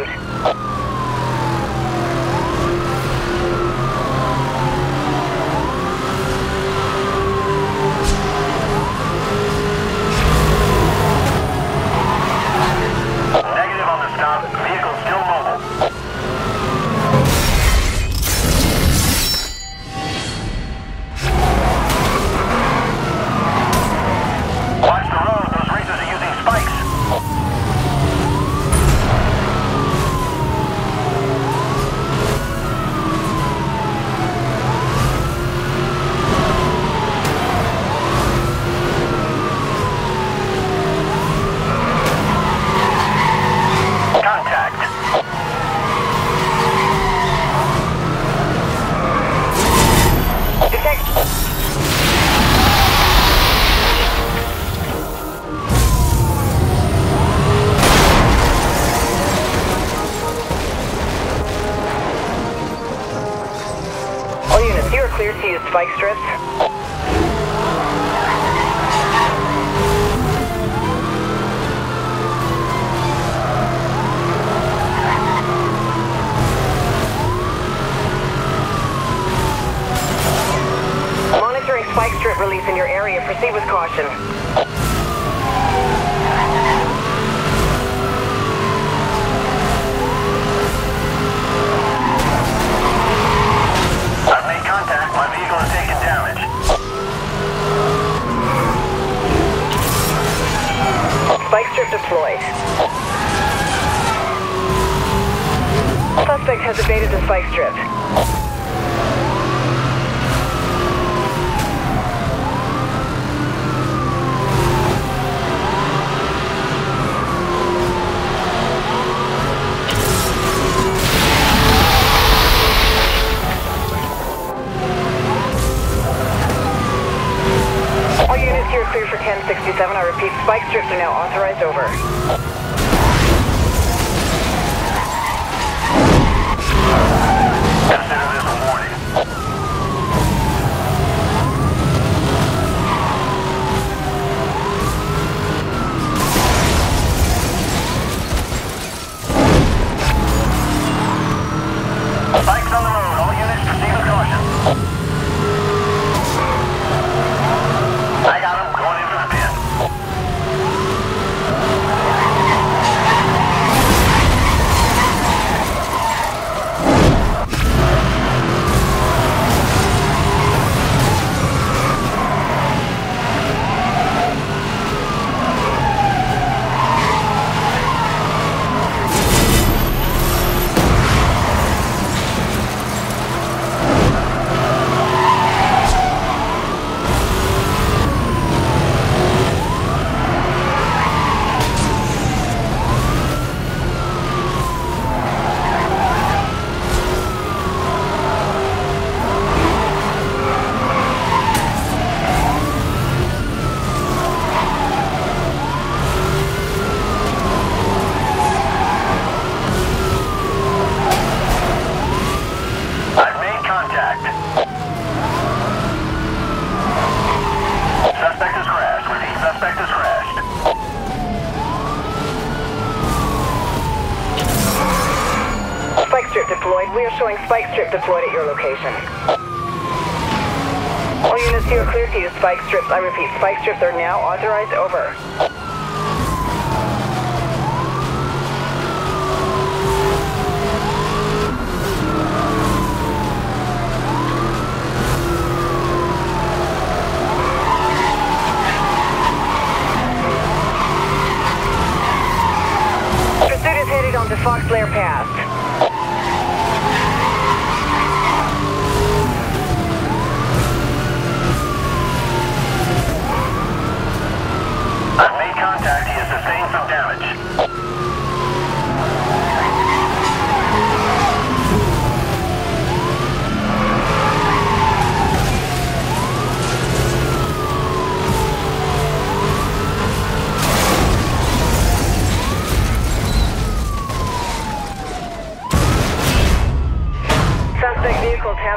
road. Cleared to use spike strips. Monitoring spike strip release in your area. Proceed with caution. Strip deployed. Suspect has evaded the spike strip. 1067. I repeat, spike strips are now authorized over. Deployed. We are showing spike strip deployed at your location. All units here are clear to use spike strips. I repeat, spike strips are now authorized over.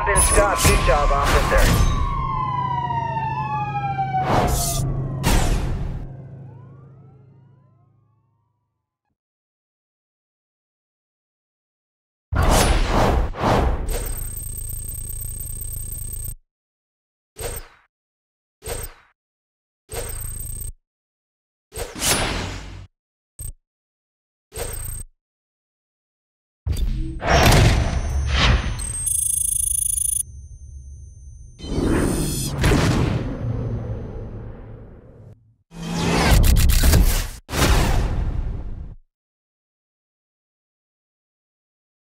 Have been stopped. Good job, officer.